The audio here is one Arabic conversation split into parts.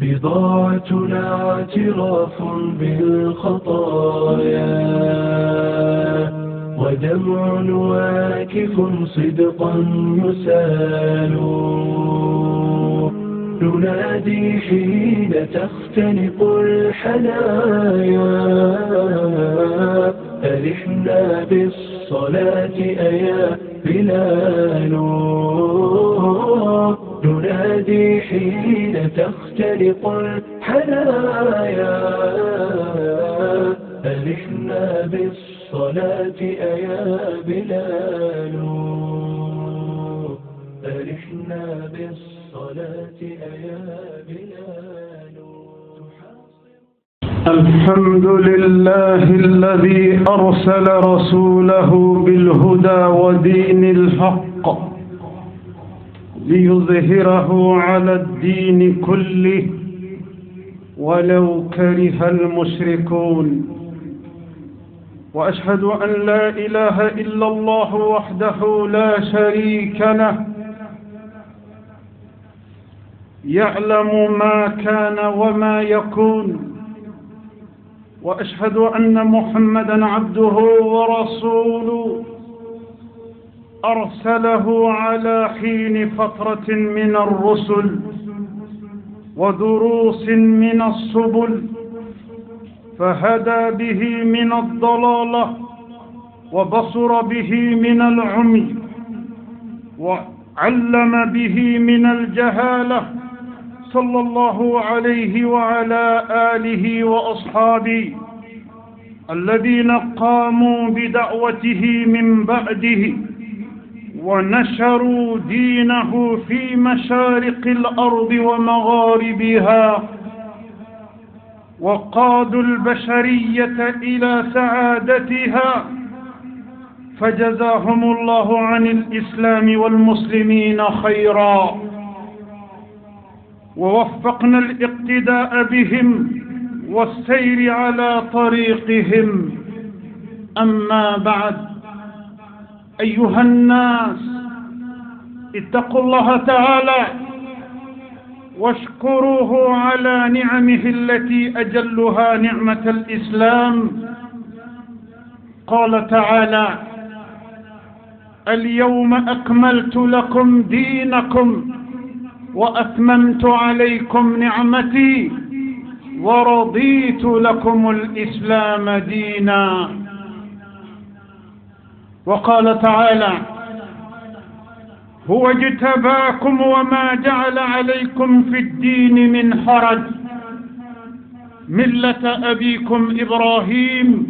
بضاعتنا اعتراف بالخطايا ودمع واكف صدقا يسال. ننادي حين تختنق الحنايا. ألحنا بالصلاة أيا بلال. ننادي حين تختلق الحنايا. ألحنا بالصلاة أيا بلال. ألحنا بالصلاة أيا بلال. الحمد لله الذي أرسل رسوله بالهدى ودين الحق. ليظهره على الدين كله ولو كره المشركون. وأشهد أن لا إله إلا الله وحده لا شريك له. يعلم ما كان وما يكون. وأشهد أن محمدا عبده ورسوله. أرسله على حين فترة من الرسل ودروس من السبل فهدى به من الضلالة وبصر به من العمي وعلم به من الجهالة صلى الله عليه وعلى آله وأصحابه الذين قاموا بدعوته من بعده ونشروا دينه في مشارق الأرض ومغاربها وقادوا البشرية إلى سعادتها فجزاهم الله عن الإسلام والمسلمين خيرا. ووفقنا الاقتداء بهم والسير على طريقهم. أما بعد أيها الناس اتقوا الله تعالى واشكروه على نعمه التي أجلها نعمة الإسلام. قال تعالى اليوم أكملت لكم دينكم وأتممت عليكم نعمتي ورضيت لكم الإسلام دينا. وقال تعالى هو اجتباكم وما جعل عليكم في الدين من حرج. ملة أبيكم إبراهيم.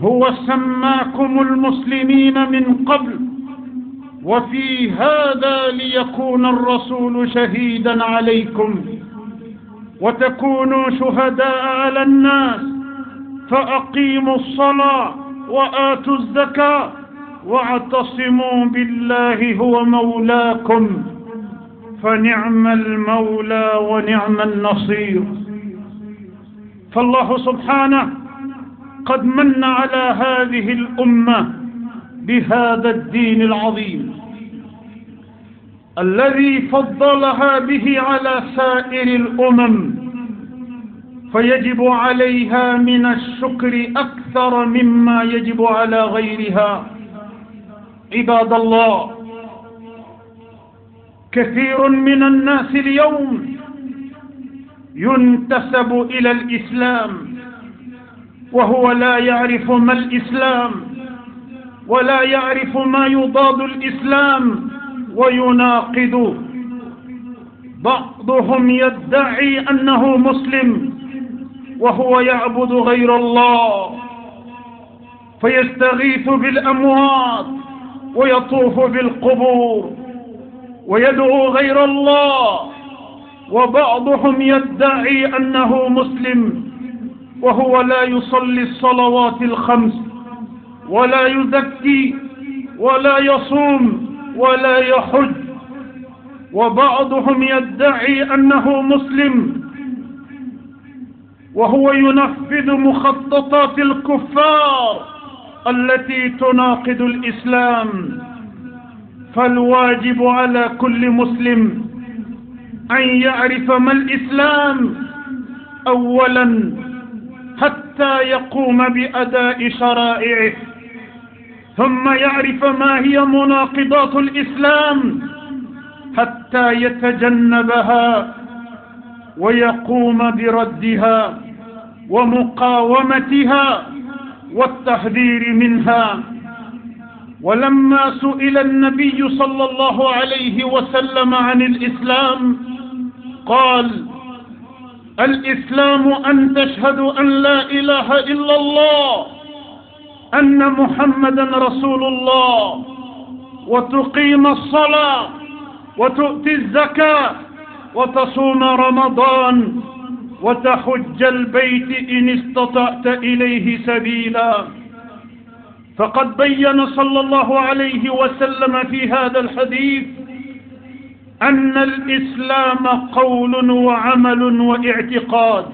هو سماكم المسلمين من قبل. وفي هذا ليكون الرسول شهيدا عليكم. وتكونوا شهداء على الناس. فأقيموا الصلاة. وآتوا الزكاة واعتصموا بالله هو مولاكم فنعم المولى ونعم النصير. فالله سبحانه قد من على هذه الأمة بهذا الدين العظيم الذي فضلها به على سائر الأمم فيجب عليها من الشكر أكثر مما يجب على غيرها. عباد الله كثير من الناس اليوم ينتسب إلى الإسلام وهو لا يعرف ما الإسلام ولا يعرف ما يضاد الإسلام ويناقض بعضهم يدعي أنه مسلم وهو يعبد غير الله فيستغيث بالأموات ويطوف بالقبور ويدعو غير الله وبعضهم يدعي أنه مسلم وهو لا يصلي الصلوات الخمس ولا يزكي ولا يصوم ولا يحج وبعضهم يدعي أنه مسلم وهو ينفذ مخططات الكفار التي تناقض الإسلام. فالواجب على كل مسلم أن يعرف ما الإسلام أولا حتى يقوم بأداء شرائعه ثم يعرف ما هي مناقضات الإسلام حتى يتجنبها ويقوم بردها. ومقاومتها والتحذير منها. ولما سئل النبي صلى الله عليه وسلم عن الإسلام قال الإسلام أن تشهد أن لا إله إلا الله أن محمدا رسول الله وتقيم الصلاة وتؤتي الزكاة وتصوم رمضان. وتحج البيت إن استطعت إليه سبيلا. فقد بين صلى الله عليه وسلم في هذا الحديث أن الإسلام قول وعمل واعتقاد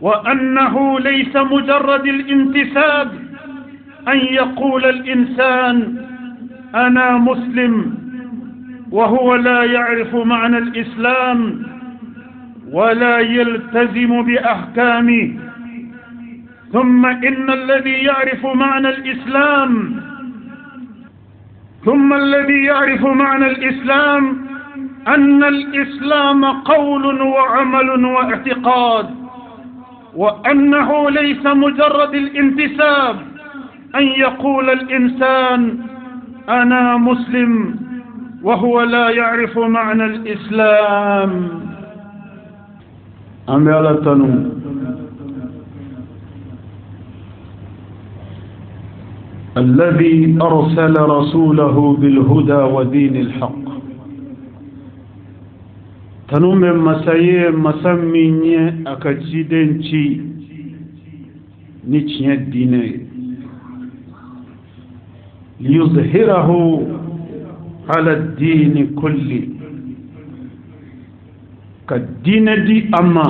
وأنه ليس مجرد الانتساب أن يقول الإنسان أنا مسلم وهو لا يعرف معنى الإسلام ولا يلتزم بأحكامه ثم إن الذي يعرف معنى الإسلام ثم الذي يعرف معنى الإسلام أن الإسلام قول وعمل واعتقاد وأنه ليس مجرد الانتساب أن يقول الإنسان أنا مسلم وهو لا يعرف معنى الإسلام. أم يلتنو الذي أرسل رسوله بالهدى ودين الحق. تنوم مسايي مسميني أكجدنشي نيشي الدين ليظهره على الدين كله. ka diinɛ di a ma.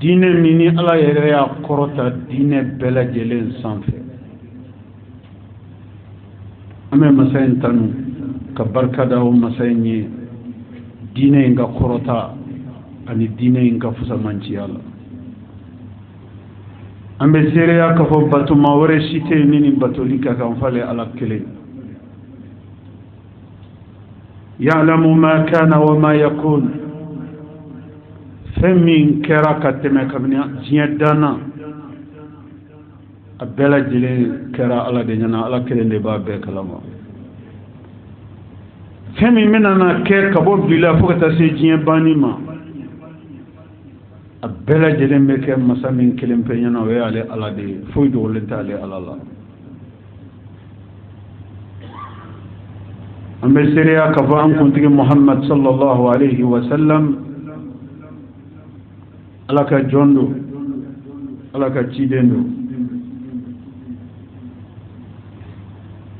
Diinɛ min ni ala yɛrɛ y'a kɔrɔta diinɛ bɛɛ lajɛlen sanfɛ. An bɛ masa in tanu ka barika da o masa in ye. Diinɛ in ka kɔrɔta ani diinɛ in ka fusamanciya la. An bɛ seereya k'a fɔ batoma wɛrɛ si tɛ yen ni nin batoli ka kan f'ale ala kelen. يعلم ما كان وما يكون فمن كراكة تمك من جيدانا أبلا جلين كرا على دينا على كلين لباب كلاما فمن مننا كير كبو بلا فقط سيجين باني ما أبلا جلين بك مسا من كلين بينا ويالي على دي فويدو لنتالي على الله kuntigi muhammad sallallahu alaihi wa sallam ala ka jɔn don ala ka ciden don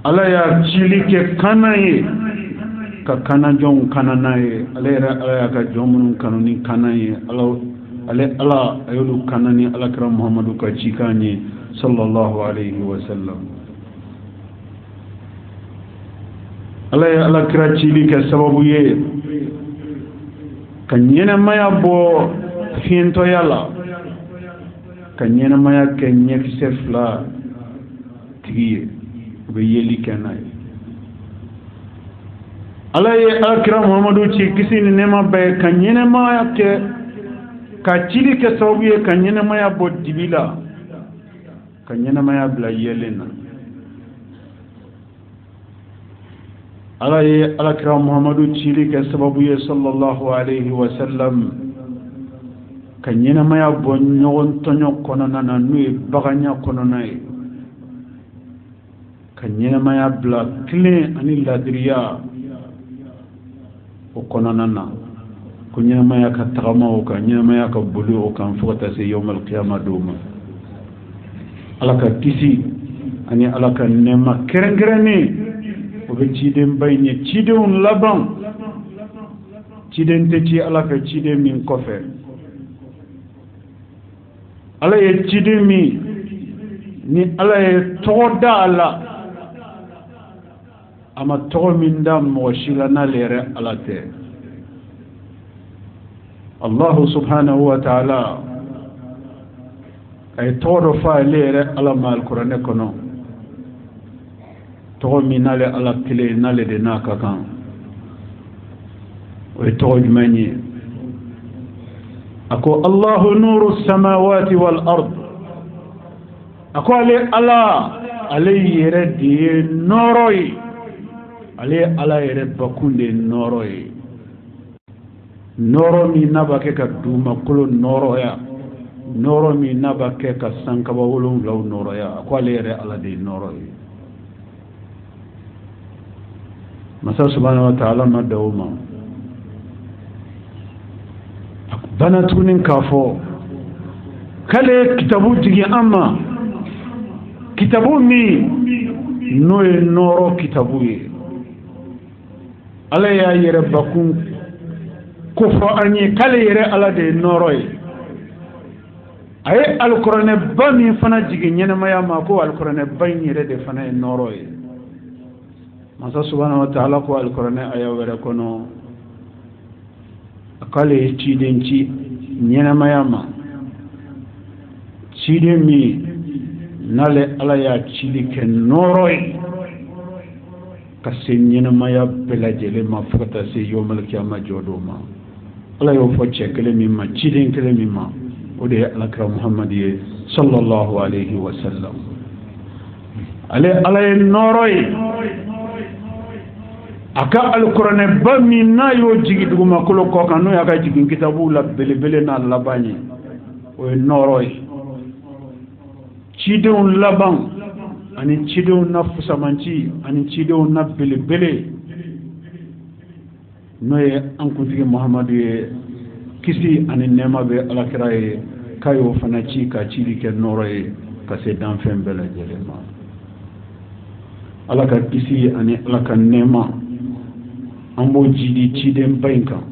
ala y'a cili kɛ kanan ye ka kanajɔnw kana n'a ye ale ala a y'olu kana ni alakira muhamadu ka cikan ye sallallahu alaihi ala ye alakira cili kɛ sababu ye ka ɲɛnɛmaya bɔ fiɲɛtɔya la ka ɲɛnɛmaya kɛ ɲɛkisɛ fila tigi ye u bɛ yeli kɛ n'a ye. Ala ye alakira muhamadu ci kisi ni nɛma bɛɛ ka ɲɛnɛmaya kɛ ka cili kɛ sababu ye ka ɲɛnɛmaya bɔ dibi la ka ɲɛnɛmaya bila yɛlen na ala ye alakira muhamadu cili kɛ sababu ye sallallahu alaihi wa sallam ka ɲɛnɛmaya bɔ ɲɔgɔn tɔɲɔ kɔnɔna na n'o ye baganya kɔnɔna ye ka ɲɛnɛmaya bila tilen ani ladiriya o kɔnɔna na ko ɲɛnɛmaya ka tagama o kan ɲɛnɛmaya ka boli o kan fo ka taa se yawmal qiyama dɔw ma ala ka kisi ani ala ka nɛɛma kɛrɛnkɛrɛnnen koɓe ciiden bayne ciide on laban. Ciiden teti ala ka ciide min kofe. Ala ye ciide min ni ala ye tɔgɔ da a la a ma tɔgɔ min da mɔgɔ si la n'ale yɛrɛ ala tɛ allahu subhanahu wa taala a ye tɔgɔ dɔ fɔ ale yɛrɛ ala ma alikuranɛ kɔnɔ togo min n'ale ala kile n'ale de n'a ka kan. O ye togo jumɛn ye? A ko allahu nuru samawati wal ard. A ko ale ala ale yɛrɛ de ye nɔɔrɔ ye. Ale ye ala yɛrɛ bakun de ye nɔɔrɔ ye. Nɔɔrɔ min n'a b'a kɛ ka dugumakolo nɔɔrɔya nɔɔrɔ min n'a b'a kɛ ka sankaba wolonwulaw nɔɔrɔya a ko ale yɛrɛ ala de ye nɔɔrɔ ye. Masa subhanahu wa ta'ala ma da o ma. Bana tuguni k'a fɔ k'ale kitabu jigi an ma kitabu min n'o ye nɔɔrɔ kitabu ye. Ala y'a yɛrɛ bakun. Ko fɔ an ye k'ale yɛrɛ ala de ye nɔɔrɔ ye. A ye alikuranɛ ba min fana jigin ɲɛnɛmaya ma ko alikuranɛ ba in yɛrɛ de fana ye nɔɔrɔ ye masa subhanahu wa ta'ala ko alikuranɛ aya wɛrɛ kɔnɔ k'ale ye ciden ci ɲɛnɛmaya ma ciden min n'ale ala y'a cili kɛ nɔɔrɔ ye ka se ɲɛnɛmaya bɛɛ lajɛlen ma fo ka taa se yɔmalkiyama jɔ dɔw ma. Ala y'o fɔ cɛ kelen min ma ciden kelen min ma. O de ye alakira muhamad ye sallallahu alaihi wa sallam ale ala ye nɔɔrɔ ye a ka alikuranɛba min n'a y'o jigi dugumakolo kɔ kan n'o y'a ka jigin kitabu la belebele n'a laban ye o ye nɔɔrɔ ye cidenw laban ani cidenw na fusamanci ani cidenw na belebele. N'o ye an kuntigi muhamadu ye kisi ani nɛɛma bɛ alakira ye k'a y'o fana ci ka cili kɛ nɔɔrɔ ye ka se danfɛn bɛɛ lajɛlen ma ala ka kisi ani ala ka nɛɛma an b'o jidi ciden ba in kan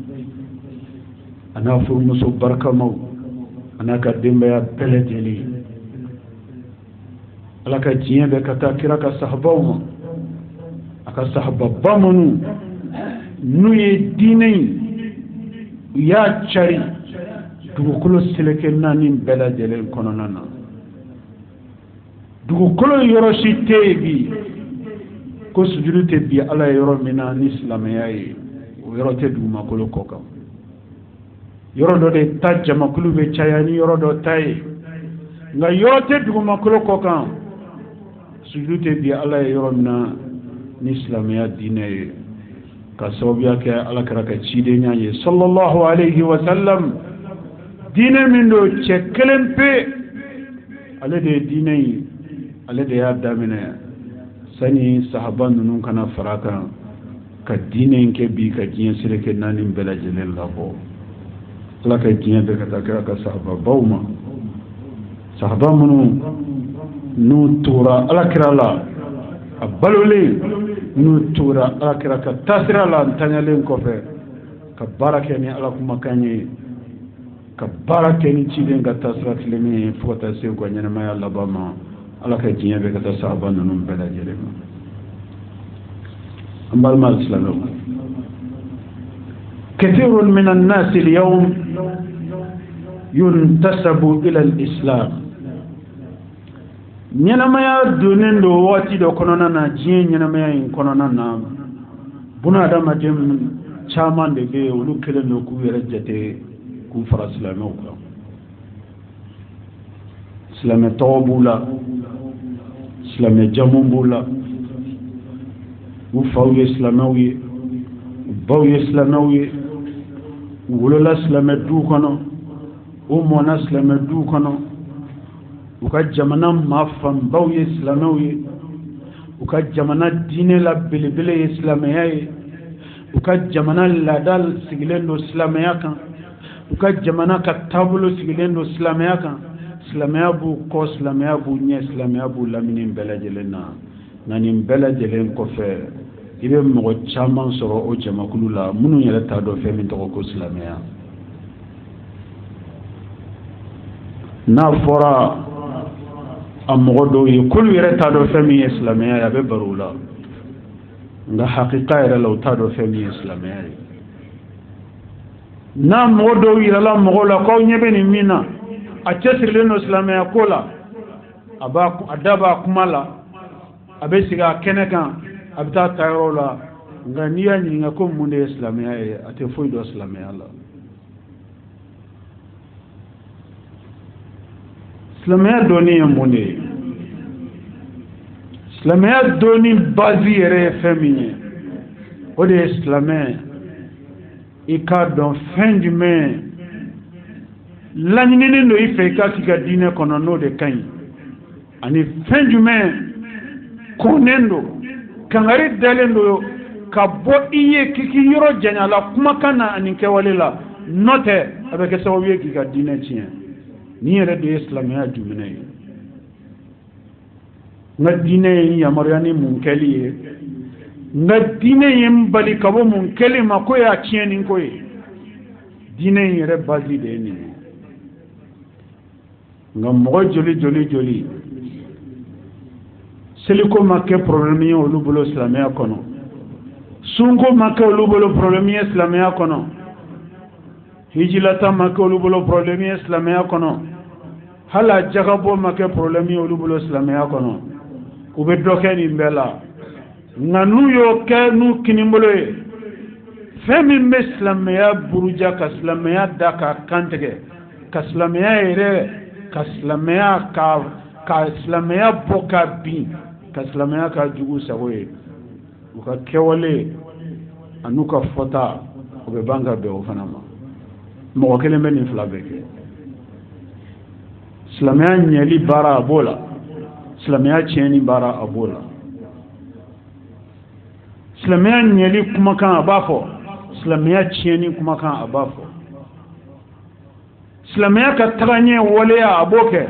a n'a furumuso barikamaw a n'a ka denbaya bɛɛ lajɛlen ala ka diɲɛ bɛ ka taa kira ka sahabaw ma a ka sahababa minnu n'u. Ye diinɛ in u y'a cari dugukolo seleke naani bɛɛ lajɛlen kɔnɔna na dugukolo yɔrɔ si tɛ yen bi ko sujudu tɛ bi ala ye yɔrɔ min na ni silamɛya ye o yɔrɔ tɛ dugumakolo kɔ kan. Yɔrɔ dɔ de ta jamakulu bɛ caya ni yɔrɔ dɔ ta ye. Nka yɔrɔ tɛ dugumakolo kɔ kan. Sujudu tɛ bi ala ye yɔrɔ min na ni silamɛya diinɛ ye. Ka sababuya kɛ ala kɛra ka cidenya ye. Sallallahu alayhi wa sallam diinɛ min don cɛ kelen pe. Ale de ye diinɛ in ale de y'a daminɛ sani sahaba ninnu kana fara kan ka diinɛ kɛ bi ka diɲɛ seleke naani bɛɛ lajɛlen labɔ. Ala ka diɲɛ bɛɛ ka taa kira ka sahababaw ma. Sahaba minnu n'u tora ala kira la a balolen n'u tora ala kira ka taasira la ntanyalen kɔfɛ ka baara kɛ ni ala kumakan ye ka baara kɛ ni ciden ka taasira tilennen ye fo ka taa se u ka ɲɛnɛmaya laban ma ala ka diɲɛ bɛ ka taa sahaba ninnu bɛɛ lajɛlen ma an balima alisilamɛw كثير من الناس اليوم ينتسب إلى الإسلام ɲɛnamaya donnen don waati dɔ kɔnɔna na diɲɛ ɲɛnamaya in kɔnɔna na buna adamaden caman de bɛ yen olu kɛlen don k'u yɛrɛ jate k'u fara silamɛw kan silamɛ tɔgɔ b'u la silamɛ jamu b'u la u faw ye silamɛw ye u baw ye silamɛw ye u wolola silamɛ duw kɔnɔ u mɔna silamɛ duw kɔnɔ u ka jamana maa fanbaw ye silamɛw ye u ka jamana diinɛ la belebele ye silamɛya ye. U ka jamana laada sigilen don silamɛya kan. U ka jamana ka taabolo sigilen don silamɛya kan silamɛya b'u kɔ silamɛya b'u ɲɛ silamɛya b'u lamini bɛɛ lajɛlen na. Nka nin bɛɛ lajɛlen kɔfɛ i bɛ mɔgɔ caman sɔrɔ o jamakulu la minnu yɛrɛ t'a dɔn fɛn min tɔgɔ ko silamɛya n'a fɔra a mɔgɔ dɔw ye k'olu yɛrɛ t'a dɔn fɛn min ye silamɛya ye a bɛ baro o la nka hakika yɛrɛ la u t'a dɔn fɛn min ye silamɛya ye n'a mɔgɔ dɔw yirala mɔgɔw la k'aw ɲɛ bɛ nin min na a cɛsirilen don silamɛya ko la a da b'a kuma la a bɛ sigi a kɛnɛ kan a bɛ taa tayɔrɔ la nka n'i y'a ɲininka ko mun de ye silamɛya ye a tɛ foyi dɔn silamɛya la silamɛya dɔnni ye mun de ye silamɛya dɔnni bazi yɛrɛ ye fɛn min ye o de ye silamɛ i k'a dɔn fɛn jumɛn laɲininen don i fɛ i ka k'i ka diinɛ kɔnɔ n'o de ka ɲi ani fɛn jumɛn kɔnnen don kangari dalen don ka bɔ i ye k'i k'i yɔrɔ janyala kumakan na ani kɛwale la n'o tɛ a bɛ kɛ sababu ye k'i ka diinɛ tiɲɛ nin yɛrɛ de ye silamɛya jumɛn ye n ka diinɛ ye n yamaruya ni mun kɛli ye. N ka diinɛ ye n bali ka bɔ mun kɛli ma ko y'a tiɲɛ nin ko ye diinɛ in yɛrɛ bazi de ye nin ye nka mɔgɔ joli joli joli. Seliko ma kɛ problème ye olu bolo silamɛya kɔnɔ sunko ma kɛ olu bolo problème ye silamɛya kɔnɔ hijilata ma kɛ olu bolo problème ye silamɛya kɔnɔ hala jagabɔ ma kɛ problème ye olu bolo silamɛya kɔnɔ u bɛ dɔ kɛ nin bɛɛ la. Nka n'u y'o kɛ n'u kinibolo ye. Fɛn min bɛ silamɛya buruja ka silamɛya da ka kantigɛ ka silamɛya yɛrɛ ka silamɛya ka ka silamɛya bɔ ka bin ka silamɛya ka jugu sago ye. U ka kɛwale an'u ka fɔta o bɛ ban ka bɛn o fana ma. Mɔgɔ kelen bɛ nin fila bɛɛ kɛ. Silamɛya ɲɛli baara a b'o la. Silamɛya tiɲɛni baara a b'o la. Silamɛya ɲɛli kumakan a b'a fɔ. Silamɛya tiɲɛni kumakan a b'a fɔ silamɛya ka tagaɲɛ waleya a b'o kɛ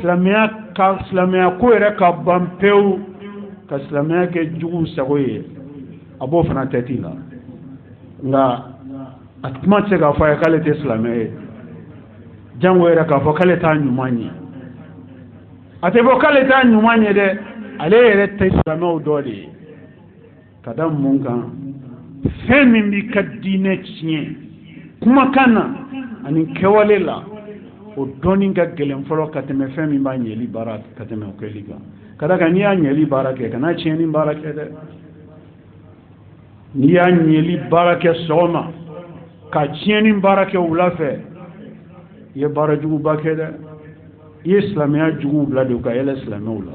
silamɛya ka silamɛya ko yɛrɛ ka ban pewu ka silamɛya kɛ jugu sago ye a b'o fana tɛti la nka a kuma tɛ se k'a fɔ a ye k'ale tɛ silamɛ ye. Jango yɛrɛ k'a fɔ k'ale t'a ɲuman ye a tɛ fɔ k'ale t'a ɲuman ye dɛ ale yɛrɛ tɛ silamɛw dɔ de ye ka da mun kan fɛn min b'i ka diinɛ tiɲɛ kumakan na ani kɛwale la o dɔɔnin ka gɛlɛn fɔlɔ ka tɛmɛ fɛn min b'a ɲɛli baara ka tɛmɛ o kɛli kan ka da kan n'i y'a ɲɛli baara kɛ kana tiɲɛni baara kɛ dɛ n'i y'a ɲɛli baara kɛ sɔgɔma ka tiɲɛni baara kɛ wula fɛ i ye baara juguba kɛ dɛ i ye silamɛya juguw bila de ka yɛlɛ silamɛw la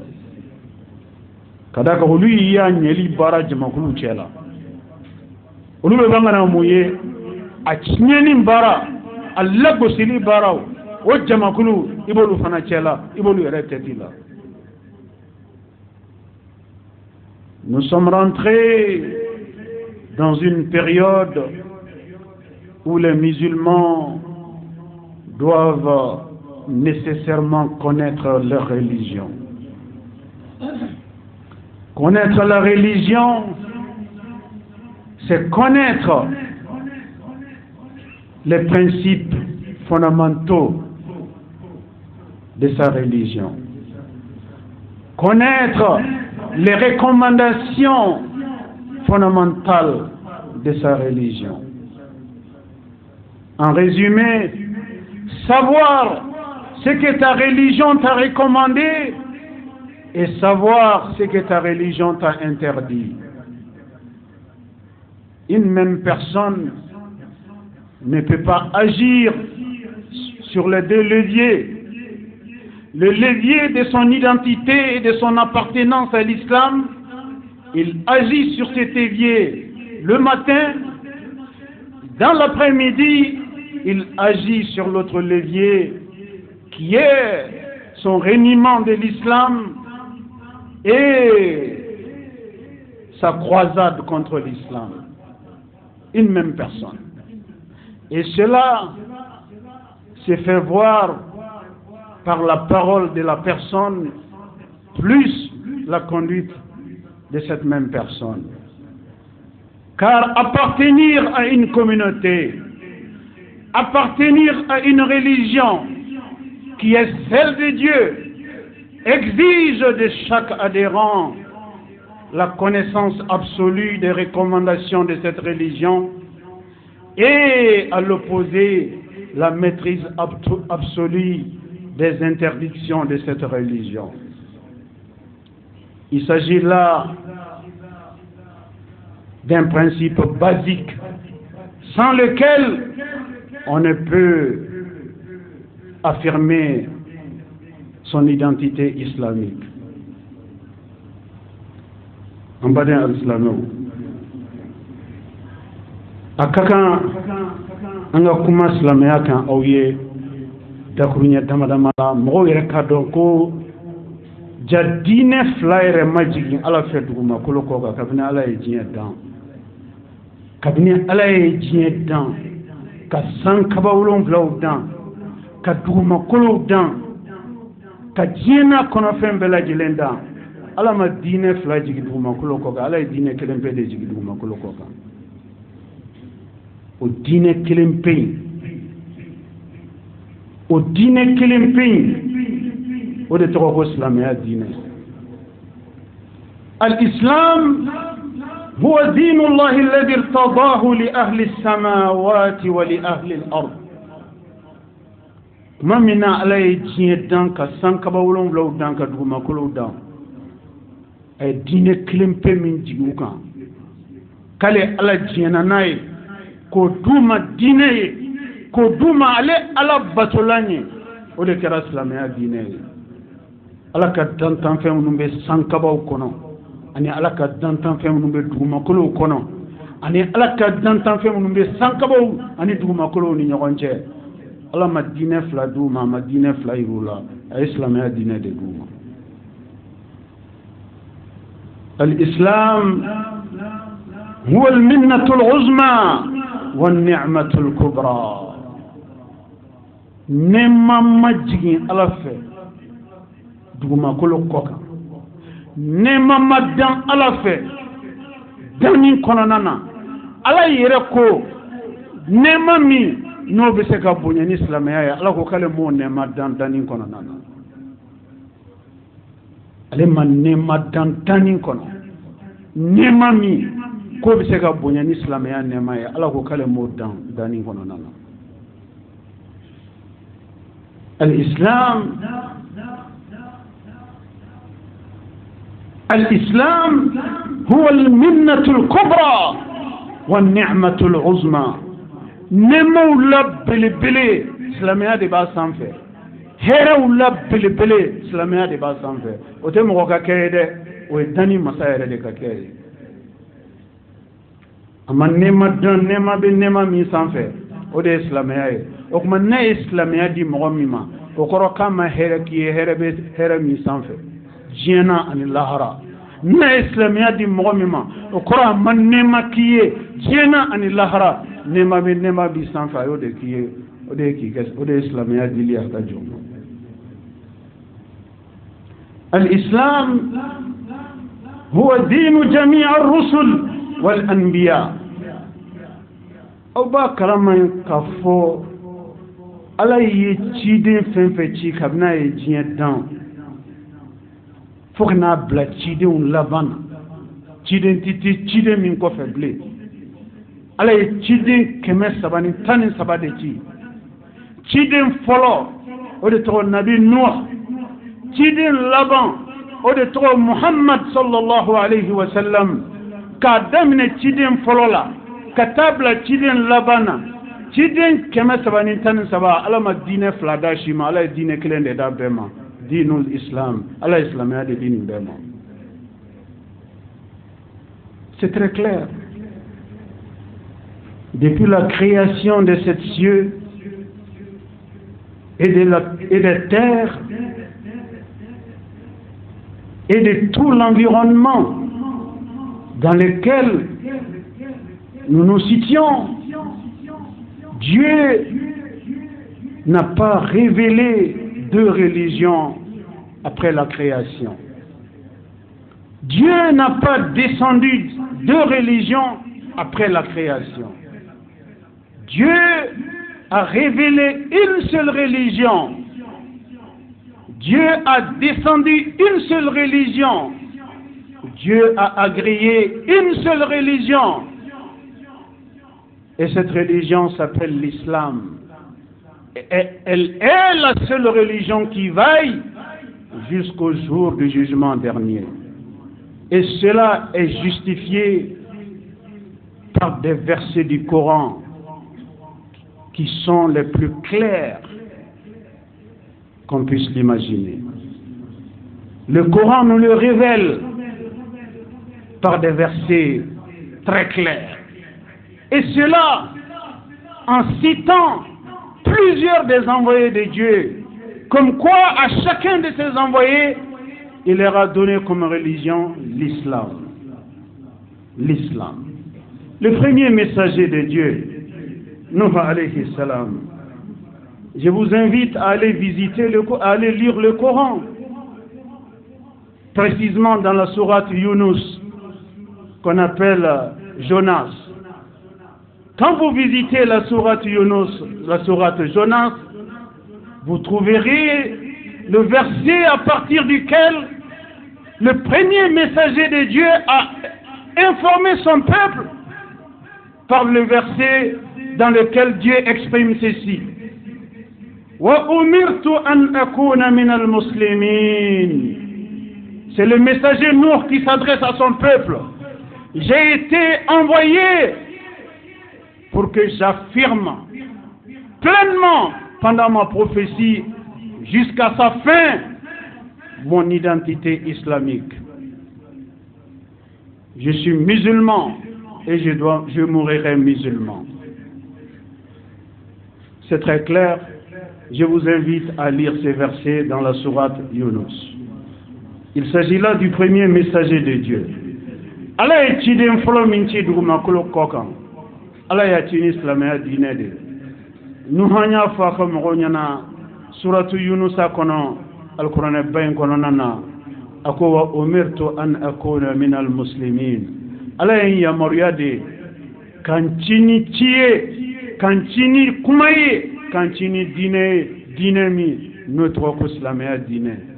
ka da kan olu y'i y'a ɲɛli baara jamakulu cɛ la olu bɛ ban ka na mun ye a tiɲɛni baara nous sommes rentrés dans une période où les musulmans doivent nécessairement connaître leur religion. Connaître la religion, c'est connaître les principes fondamentaux de sa religion. Connaître les recommandations fondamentales de sa religion. En résumé, savoir ce que ta religion t'a recommandé et savoir ce que ta religion t'a interdit. Une même personne ne peut pas agir sur les deux leviers. Le levier de son identité et de son appartenance à l'islam, il agit sur cet levier le matin, dans l'après-midi, il agit sur l'autre levier qui est son reniement de l'islam et sa croisade contre l'islam. Une même personne. Et cela se fait voir par la parole de la personne plus la conduite de cette même personne. Car appartenir à une communauté, appartenir à une religion qui est celle de Dieu, exige de chaque adhérent la connaissance absolue des recommandations de cette religion et à l'opposé, la maîtrise absolue des interdictions de cette religion. Il s'agit là d'un principe basique sans lequel on ne peut affirmer son identité islamique. En a ka kan an ka kuma silamɛya kan aw ye. Dakuruɲɛ dama dama la mɔgɔw yɛrɛ k'a dɔn ko ja diinɛ fila yɛrɛ ma jigin ala fɛ dugumakolo kɔ kan. Kabini ala ye diɲɛ dan. Kabini ala ye diɲɛ dan. Ka san kaba wolonfulaw dan. Ka dugumakolow dan. Ka diɲɛ n'a kɔnɔfɛn bɛɛ lajɛlen dan. Ala ma diinɛ fila jigin dugumakolo kɔ kan. Ala ye diinɛ kelen bɛɛ de jigin dugumakolo kɔ kan o diinɛ kelen pe yen o diinɛ kelen pe yen o de tɔgɔ ko silamɛya diinɛ alislam هو دين الله الذي ارتضاه لأهل السماوات ولأهل الأرض ما منا على يجي الدنك سانك بولون لو دنك دوما كلو دان الدين كلمة من جيوكا كلي على جينا نايل k'o d'u ma diinɛ ye k'o d'u ma ale ala batolan ye o de kɛra silamɛya diinɛ ye ala ka dantanfɛn minnu bɛ sankabaw kɔnɔ ani ala ka dantanfɛn minnu bɛ dugumakolow kɔnɔ ani ala ka dantanfɛn minnu bɛ sankabaw ani dugumakolow ni ɲɔgɔn cɛ ala ma diinɛ fila d'u ma a ma diinɛ fila yir'u la a ye silamɛya diinɛ de d'u ma الإسلام هو المنة العظمى wan ni'matul kubra ne ma ma jigin ala fɛ dugumakolo kɔ kan ne ma ma dan ala fɛ danni kɔnɔna na ala yɛrɛ ko nɛɛma min n'o bɛ se ka bonya ni silamɛya ye ala ko k'ale m'o nɛɛma dan danni kɔnɔna na ale ma nɛɛma dan danni kɔnɔ nɛɛma min كوب سيكا بنيا نسلام يا نمايا الإسلام هو المنة الكبرى والنعمة العظمى نمو لب بلي سلام يا دي باسان في هيرو لب بلي سلام يا دي باسان في وتم غوكا كيدي مسائل اللي اما نيما دون نيما بن نيما مي سانفه أو دي اسلامي اي أو كما ني اسلامي دي مغم ميما أو كرو كاما هيركي هيربي هيرمي سانفه جينا ان لاهرا ني اسلامي دي مغم ميما أو كرو ما نيما كي جينا ان لاهرا نيما بن نيما بي سانفه أو دي كي أو دي كي كاس أو دي اسلامي دي ليا تا جوم الاسلام هو دين جميع الرسل والأنبياء أو باكرا من كفو ala ye ciden fɛn fɛn ci kabini a ye diɲɛ dan fo ka n'a bila cidenw laban na ciden ti ti ciden min kɔfɛ bilen ala ye ciden kɛmɛ saba ni tan ni saba de ci ciden fɔlɔ o de tɔgɔ nabi nuwa ciden laban o de tɔgɔ muhammad sallallahu alaihi wa sallam k'a daminɛ ciden fɔlɔ la ka taa bila ciden laban na. Ciden kɛmɛ saba ni tan ni saba ala ma diinɛ fila da si ma ala ye diinɛ kelen de da bɛɛ ma. Diinul islam ala ye silamɛya de di nin bɛɛ ma. C'est très clair. Depuis la création de cette cieux et de, la, et de terre et de tout l'environnement dans lequel nous nous situons, Dieu n'a pas révélé deux religions après la création. Dieu n'a pas descendu deux religions après la création. Dieu a révélé une seule religion. Dieu a descendu une seule religion. Dieu a agréé une seule religion. Et cette religion s'appelle l'islam. Elle est la seule religion qui vaille jusqu'au jour du jugement dernier. Et cela est justifié par des versets du Coran qui sont les plus clairs qu'on puisse l'imaginer. Le Coran nous le révèle par des versets très clairs. Et cela en citant plusieurs des envoyés de Dieu, comme quoi à chacun de ces envoyés, il leur a donné comme religion l'islam. L'islam. Le premier messager de Dieu, Nuh alayhi salam, je vous invite à aller visiter, le, à aller lire le Coran, précisément dans la sourate Yunus, qu'on appelle Jonas. Quand vous visitez la sourate Yunus, la sourate Jonas, vous trouverez le verset à partir duquel le premier messager de Dieu a informé son peuple par le verset dans lequel Dieu exprime ceci. C'est le messager Nour qui s'adresse à son peuple. J'ai été envoyé pour que j'affirme pleinement pendant ma prophétie jusqu'à sa fin mon identité islamique. Je suis musulman et je, dois, je mourrai musulman. C'est très clair. Je vous invite à lire ces versets dans la sourate Yunus. Il s'agit là du premier messager de Dieu. Allah est ciden fɔlɔ min ci dugumakolo kɔ kan ala y'a ci ni silamɛya diinɛ de. Nuhan y'a fɔ a ka mɔgɔw ɲɛna suratu yunusa kɔnɔ alikuranɛ ba in kɔnɔna na a ko wa umirtu an akuna min almuslimin. Ala ye n yamaruya de kan ci ni ci ye kan ci ni kuma ye kan ci ni diinɛ ye diinɛ min n'o tɔgɔ ko silamɛya diinɛ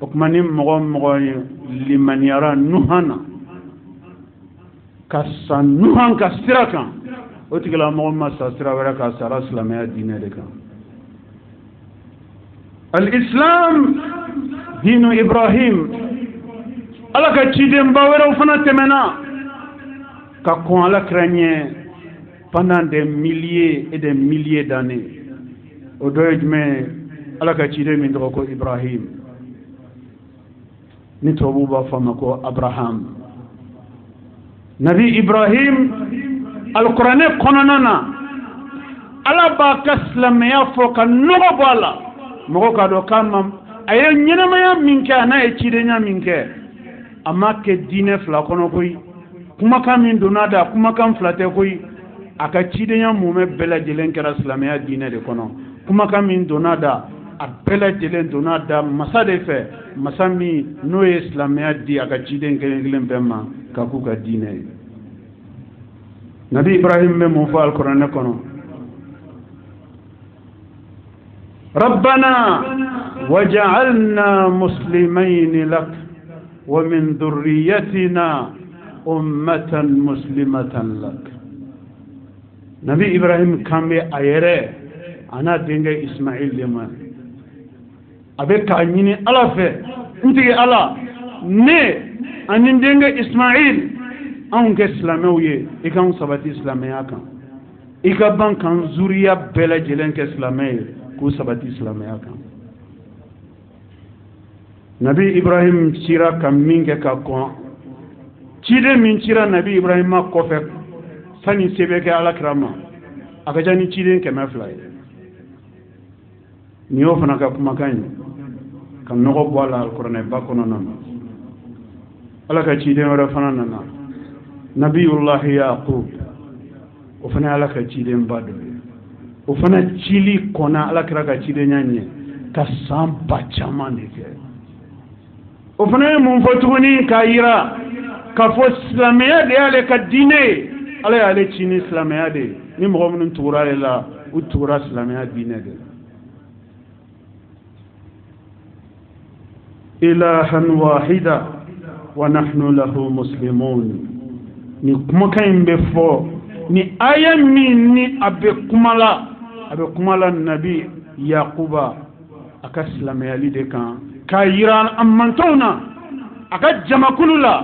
o tuma ni mɔgɔ mɔgɔ limaniyara nuhan na ka sa nuhan ka sira kan. O tigila mɔgɔ ma sa sira wɛrɛ ka sara silamɛya diinɛ de kan. Alislam dinu ibrahim. Ala ka cidenba wɛrɛw fana tɛmɛna ka kɔn ala kira ɲɛ pendant des milliers et des milliers d'années o dɔ ye jumɛn ala ka ciden min tɔgɔ ko ibrahim ni tubabu b'a fɔ a ma ko abraham. Nabi ibrahim alikuranɛ kɔnɔna na ala b'a ka silamɛya fɔ ka nɔgɔ bɔ a la mɔgɔ k'a dɔn k'a ma a ye ɲɛnɛmaya min kɛ a n'a ye cidenya min kɛ a ma kɛ diinɛ fila kɔnɔ koyi kumakan min donna da kumakan fila tɛ koyi a ka cidenya mumɛ bɛɛ lajɛlen kɛra silamɛya diinɛ de kɔnɔ kumakan min donna da a bɛɛ lajɛlen donna da masa de fɛ masa min n'o ye silamɛya di a ka ciden kelen kelen bɛɛ ma ka k'u ka diinɛ ye nabi ibrahim bɛ mun fɔ alikuranɛ kɔnɔ ربنا وجعلنا مسلمين لك ومن ذريتنا أمة مسلمة لك نبي إبراهيم كان بأيره أنا دينجي إسماعيل لمن a bɛ k'a ɲini ala fɛ. N tigi ala. Ne ani n denkɛ ismail anw kɛ silamɛw ye. I k'anw sabati silamɛya kan. I ka ban kan zuriya bɛɛ lajɛlen kɛ silamɛ ye. K'u sabati silamɛya kan. Nabi ibrahim cira ka min kɛ ka kɔn. Ciden min cira nabi ibrahima kɔfɛ sani se bɛ kɛ alakira ma a ka ca ni ciden kɛmɛ fila ye. Nin y'o fana ka kumakan ye ka nɔgɔ bɔ a la alikuranɛba kɔnɔna na ala ka ciden wɛrɛ fana nana. Nabiyullahi yaqub o fana ala ka ciden ba dɔ ye. O fana cili kɔnna ala kɛra ka cidenya ɲɛ ka san ba caman de kɛ. O fana ye mun fɔ tuguni k'a yira k'a fɔ silamɛya de y'ale ka diinɛ ye. Ala y'ale ci ni silamɛya de ye. Ni mɔgɔ minnu tugura ale la u tugura silamɛya diinɛ de la إلها واحدا ونحن له مسلمون. نكما كان بفو ني آية من ني أبي كمالا. أبي كمالا النبي يعقوب أكسلم يالي ديكا. كايران أمانتونا أكا جما كل لا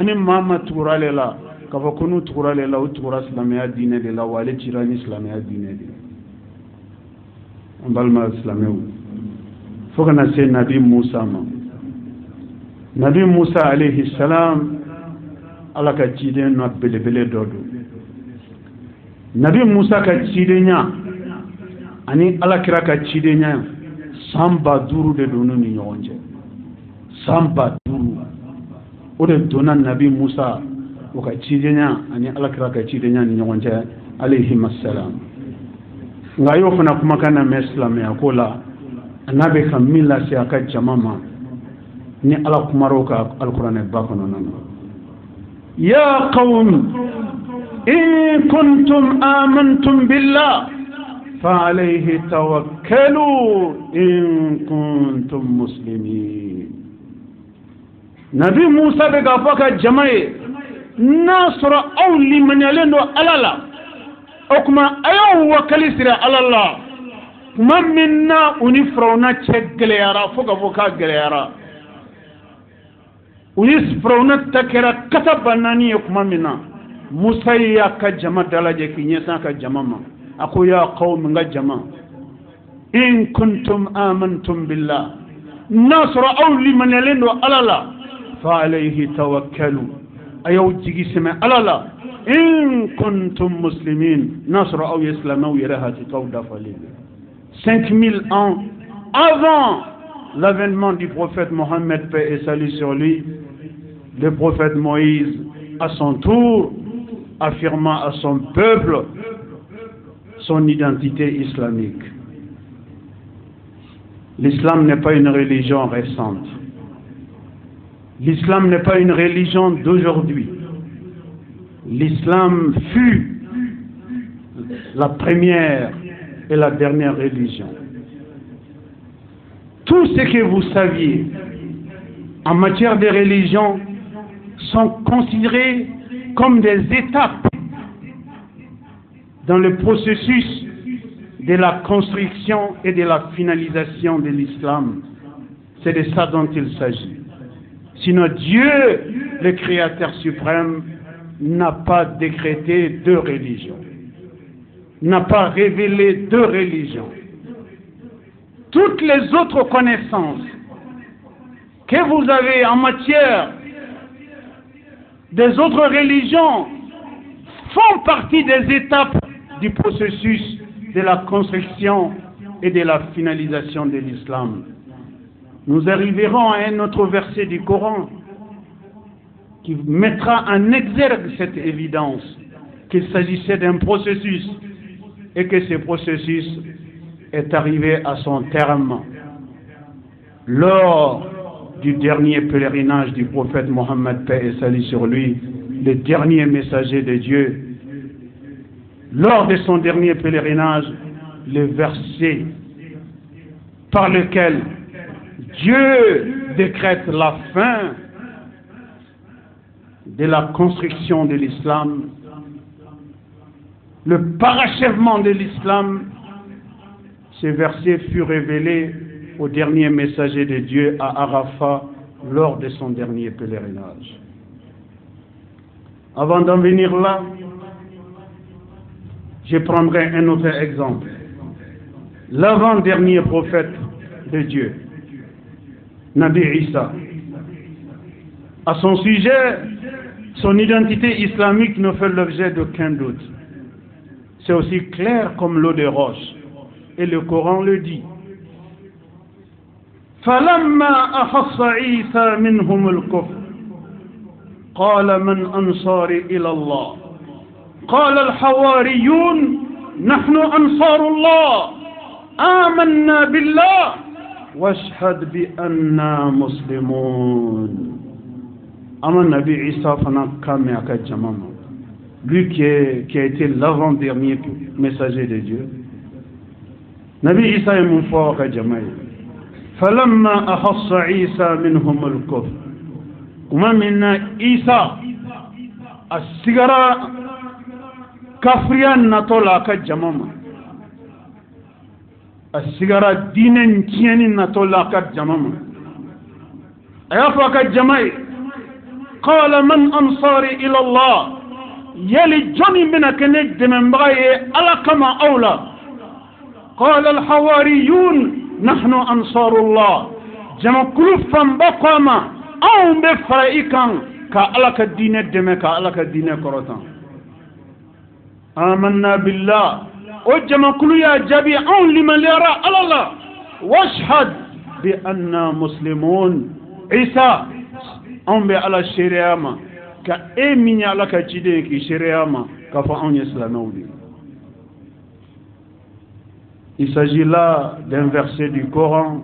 أني ما ما تورال لا كفا كنو تورال لا وتورا سلامي الدين دي لا والي تيراني سلامي الدين دي أمبال ما سلامي فوقنا سي نبي موسى ما. Nabi musa alayhi salam ala ka ciden na belebele dɔ don nabi musa ka cidenya ani alakira ka cidenya san ba duuru de donu ni ɲɔgɔn cɛ san ba duuru o de donna nabi musa o ka cidenya ani alakira ka cidenya ni ɲɔgɔn cɛ alayhi masalam nka a y'o fana kumakan na mɛn silamɛya ko la a n'a bɛ ka min lase a ka jama ma ni ala kumar'o ka alikuranɛ ba kɔnɔna na ya qawm in kuntum amantum billah فعليه توكلوا إن كنتم مسلمين نبي موسى بقى جماعي ناصر أو لمن يلندو على الله أكما أيو وكالي سيرا على الله kuma min na u ni firawuna cɛ gɛlɛyara ويس فرونا تكرا كتب بناني يكما منا. موسى يا كجما دلاجة كنيسا كجما ما. أكو يا قوم نجا جما إن كنتم آمنتم بالله. نصر أولي من يلين وألالا. فعليه توكلوا. أيو جيجي سمع ألالا. إن كنتم مسلمين. نصر أو يسلم أو يرهاتي قودة فليل 5000 ans avant l'avènement du prophète Mohammed paix et salut sur lui le prophète Moïse, à son tour, affirma à son peuple son identité islamique. L'islam n'est pas une religion récente. L'islam n'est pas une religion d'aujourd'hui. L'islam fut la première et la dernière religion. Tout ce que vous saviez en matière de religion sont considérés comme des étapes dans le processus de la construction et de la finalisation de l'islam. C'est de ça dont il s'agit. Sinon Dieu, le Créateur suprême, n'a pas décrété deux religions n'a pas révélé deux religions. Toutes les autres connaissances que vous avez en matière des autres religions font partie des étapes du processus de la construction et de la finalisation de l'islam. Nous arriverons à un autre verset du Coran qui mettra en exergue cette évidence qu'il s'agissait d'un processus et que ce processus est arrivé à son terme lors du dernier pèlerinage du prophète Mohammed, paix et sur lui, le dernier messager de Dieu. Lors de son dernier pèlerinage, le verset par lequel Dieu décrète la fin de la construction de l'islam le parachèvement de l'islam, ces versets furent révélés au dernier messager de Dieu à Arafat lors de son dernier pèlerinage. Avant d'en venir là, je prendrai un autre exemple. L'avant-dernier prophète de Dieu, Nabi Isa. À son sujet, son identité islamique ne fait l'objet d'aucun doute. C'est aussi clair comme l'eau de roche. Et le Coran le dit. فلما أخص عيسى منهم الكفر قال من أنصاري إلى الله قال الحواريون نحن أنصار الله آمنا بالله واشهد بأننا مسلمون أما النبي عيسى فنكم يا كجماما lui qui, est, qui a été l'avant-dernier messager de Dieu. Nabi Isa est mon fort à Jamaï. فلما أخص عيسى منهم الكفر وما منا عيسى السجرة كفريا نطلع كجمامة السجرة دينا نتيني نطلع كجمامة أيافا كجمعي قال من أنصاري إلى الله يلي جني منك نجد من بغيه على كما أولى. قال الحواريون نحن أنصار الله. جمع كلفاً بقاما أو بفرائكاً كألك الدين الدمي كألك الدين كرتان آمنا بالله. أو جمع كل يا جبي أو لمن يرى على الله. واشهد بأننا مسلمون. عيسى أو بألا الشريعة كأمين على كجدين كشريعة كفا أن يسلمون. Il s'agit là d'un verset du Coran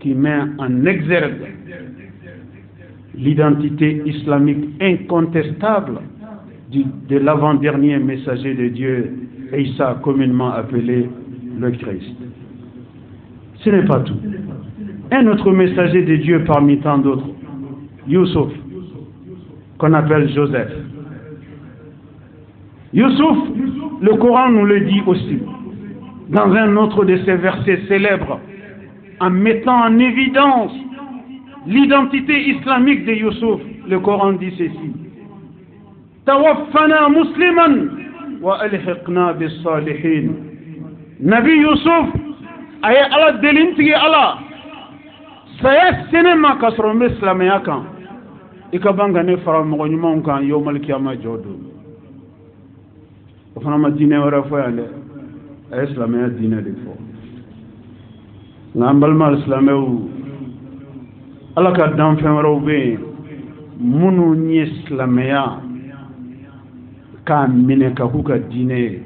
qui met en exergue l'identité islamique incontestable de l'avant-dernier messager de Dieu, Isa, communément appelé le Christ. Ce n'est pas tout. Un autre messager de Dieu parmi tant d'autres, Youssouf, qu'on appelle Joseph. Youssouf, le Coran nous le dit aussi, dans un autre de ses versets célèbres, en mettant en évidence l'identité islamique de Youssouf, le Coran dit ceci. توفنا مسلما والحقنا بالصالحين نبي يوسف اي على دلنتي على سيسن ما كسر مسلم يكا ikabanga ne fara mɔgɔ ɲumanw kan yowmal kiyama jɔ don o fana ma diinɛ wɛrɛ fɔ yan dɛ a ye silamɛya diinɛ de fɔ nka an balima silamɛw ala ka danfɛn wɛrɛw bɛ yen minnu ye silamɛya k'a minɛ ka k'u ka diinɛ ye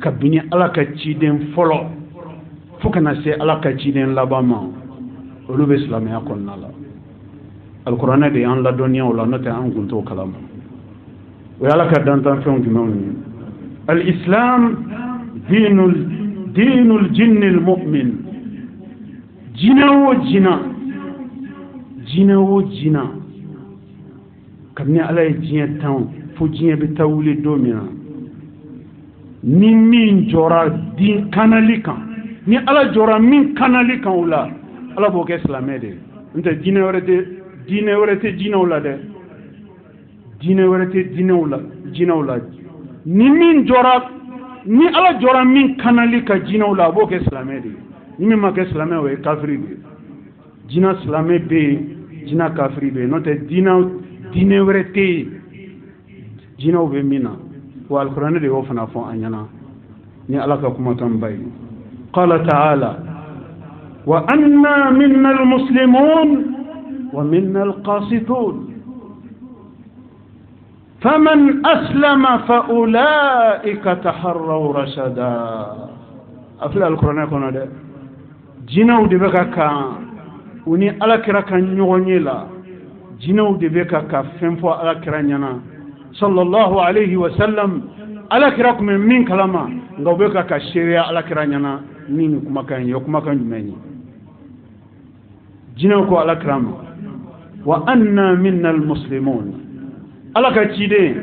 kabini ala ka ciden fɔlɔ fo kana se ala ka ciden laban ma olu bɛ silamɛya kɔnɔna la alikuranɛ de y'an ladɔnniya o la n'o tɛ an kun t'o kalama. O ye ala ka dantanfɛnw jumɛnw ye alislam dinul jinnil mu'min jinɛ o jinɛ jinɛ o jinɛ kabini ala ye diɲɛ tan fo diɲɛ bɛ taa wuli don min na ni min jɔra din kanali kan ni ala jɔra min kanali kan o la ala b'o kɛ silamɛ de n tɛ diinɛ wɛrɛ tɛ diinɛ wɛrɛ tɛ diinɛw la dɛ diinɛ wɛrɛ tɛ diinɛw la diinɛw la ni min jɔra ni ala jɔra min kanali ka diinɛw la a b'o kɛ silamɛ de ni min ma kɛ silamɛ o ye kafiri de diinɛ silamɛ bɛ yen diinɛ kafiri bɛ yen. N'o tɛ diinɛ diinɛ wɛrɛ tɛ yen. Jinɛw bɛ min na. Wa alikuranɛ de y'o fana fɔ an ɲɛna. Ni ala ka kumakan ye. Qala ta'ala wa anna minna almuslimun wa minna alqasitun فمن أسلم فأولئك تحروا رشدا. أفلا القرآن يكون هذا. جنو دي بكا كان وني على كرا كان نغني لا. جنو دي بكا كفن فو على كرا نانا صلى الله عليه وسلم. على كرا من من كلاما. نغو بكا كشيريا على كرا نانا مين كما كان يو كما كان جميني جنو كو على كرا وأنا منا المسلمون. Ala ka ciden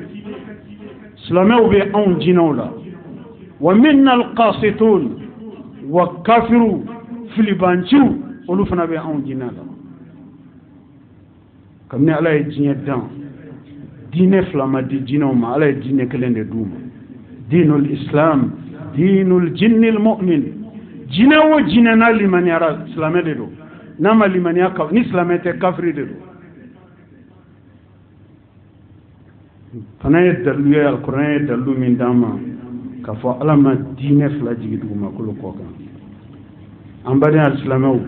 silamɛw bɛ anw jinɛw la. Wa minna alqasitun wa kafiru filibanciw olu fana bɛ anw jinɛ la. Kabini ala ye diɲɛ dan diinɛ fila ma di jinɛw ma ala ye diinɛ kelen de d'u ma. Diinul islam diinul jinnil mu'min. Jinɛ o jinɛ n'a limaniyara silamɛ de don. N'a ma limaniya ni silamɛ tɛ kafiri de don fana ye dalilu ye alikuran ye dalilu min d'an ma k'a fɔ ala ma diinɛ fila jigi dugumakolo kɔ kan an baden alisilamɛw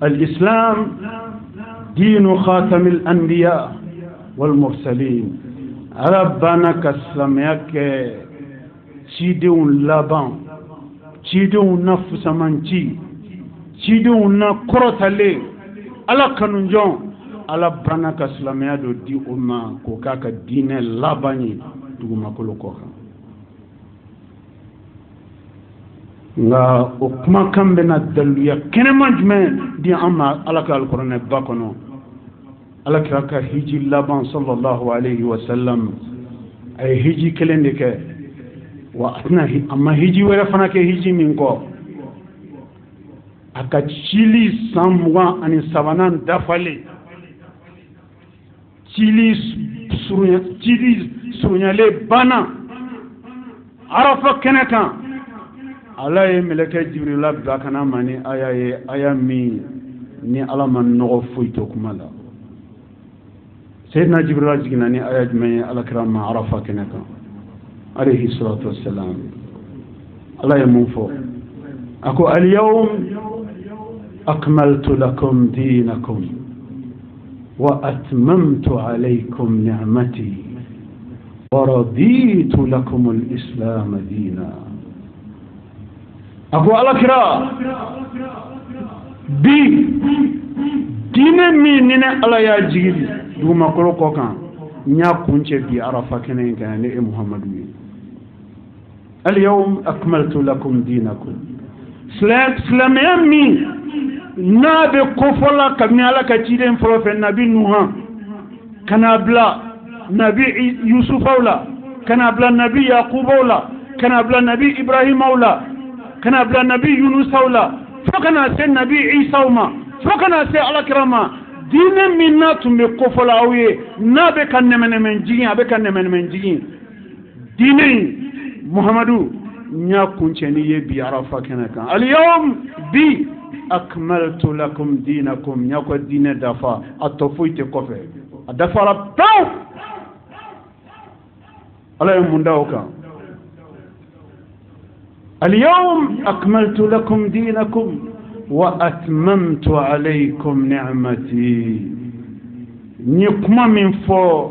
alislam diinu khatamil anbiya والمرسلين ربنا كسلميك cidenw laban cidenw na fusamanci cidenw na kɔrɔtalen ala kanujɔn ala banna ka silamɛya dɔ di o ma k'o k'a ka diinɛ laban ye dugumakolo kɔ kan. Nka o kumakan bɛna daluya kɛnɛma jumɛn di an ma ala ka alikuranɛ ba kɔnɔ? Alakira ka hiji laban sallallahu alaihi wa sallam. A ye hiji kelen de kɛ. Wa a tɛna a ma hiji wɛrɛ fana kɛ hiji min kɔ. A ka cili san mugan ani sabanan dafalen cili surunya cili surunyalen banna arafa kɛnɛ kan ala ye mɛlɛkɛ jibirila bila ka na ma ni aya ye aya min ni ala ma nɔgɔ foyi to kuma la. Sayidina jibirila jiginna ni aya jumɛn ye ala alakira ma arafa kɛnɛ kan alayhi salatu wassalam. Ala ye mun fɔ. A ko alyawm akmaltu lakum dinakum. وأتممت عليكم نعمتي ورضيت لكم الإسلام دينا. أبو على ألكرا بي. دين مي نين ألا يا جيل. دوما كرو كوكان نيا كونش بي عرفة كنين كان محمد مي. اليوم أكملت لكم دينكم. سلام سلام مي. نبي كفولا كاميالا كاتيلين فروف نبي نوها كنابلا نبي يوسف اولا كنابلا نبي يعقوب اولا كنابلا نبي إبراهيم اولا كنابلا نبي يونس اولا فكنا سي نبي عيسى اوما فكنا سي على كرما دين منا تم كفولا اوي نبي كان نمن من جين ابي كان نمن من جين دين محمدو نيا كونچني يبي عرفا كنكا اليوم بي foyi tɛ kɔfɛ a dafara pewu ala ye mun da o kan اليوم أكملت لكم دينكم وأتممت عليكم نعمتي. نيكما من فو.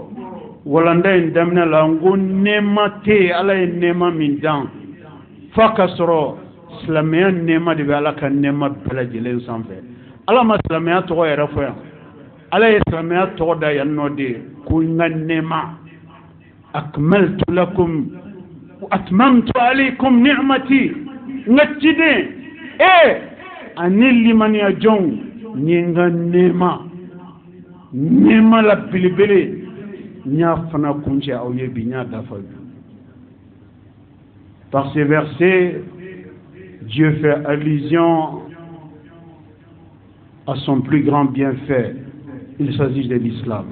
ولندا دمنا لانغو. نعمتي على نعمة من دان فكسرو silamɛya nɛɛma de bɛ ala ka nɛɛma bɛɛ lajɛlen sanfɛ ala ma silamɛya tɔgɔ yɛrɛ fɔ yan ala ye silamɛya tɔgɔ da yan nɔ de ko n ka nɛɛma akmaltu lakum atmamtu alaykum ni'mati n ka ciden e ani limaniya jɔnw ni n ka nɛɛma nɛɛma la belebele n y'a fana kuncɛ aw ye bi n y'a dafa bi par ces versets Dieu fait allusion à son plus grand bienfait il s'agit de l'islam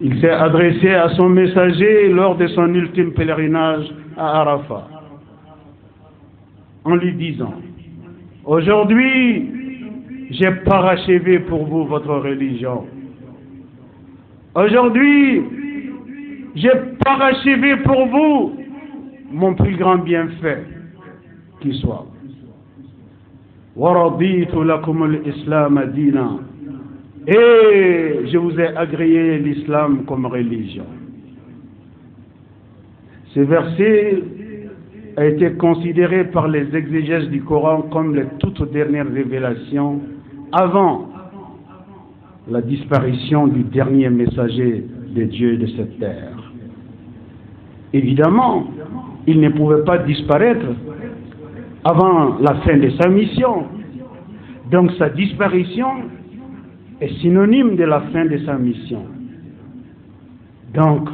il s'est adressé à son messager lors de son ultime pèlerinage à Arafat en lui disant, aujourd'hui, j'ai parachevé pour vous votre religion. Aujourd'hui, j'ai parachevé pour vous mon plus grand bienfait qui soit. Et je vous ai agréé l'islam comme religion. Ces versets a été considéré par les exégèses du Coran comme les toutes dernières révélations avant la disparition du dernier messager de Dieu de cette terre. Évidemment, il ne pouvait pas disparaître avant la fin de sa mission. Donc sa disparition est synonyme de la fin de sa mission. Donc,